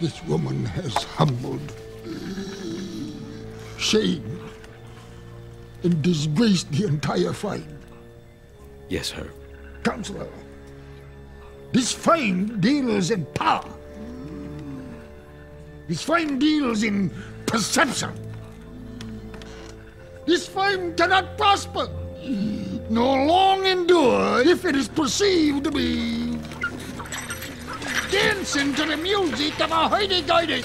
This woman has humbled, shamed, and disgraced the entire fight. Yes, Herb. Counselor, this fame deals in power. This fame deals in perception. This fame cannot prosper, nor long endure if it is perceived to be dancing to the music of a hoity-toity.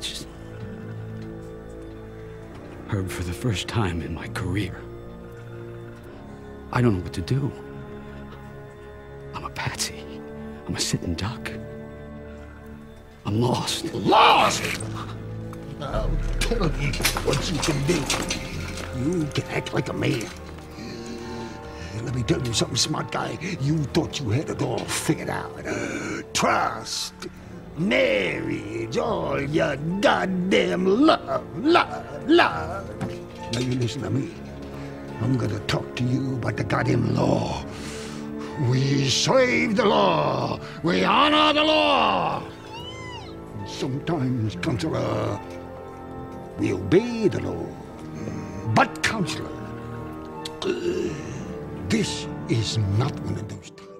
Just... Herb, for the first time in my career, I don't know what to do. I'm a patsy. I'm a sitting duck. I'm lost. Lost! I'll tell you what you can do. You can act like a man. Tell you something, smart guy. You thought you had it all figured out. Trust, marriage, all your goddamn love, love, love. Now you listen to me. I'm gonna talk to you about the goddamn law. We save the law. We honor the law. Sometimes, Counselor, we obey the law. But, Counselor, this is not one of those times.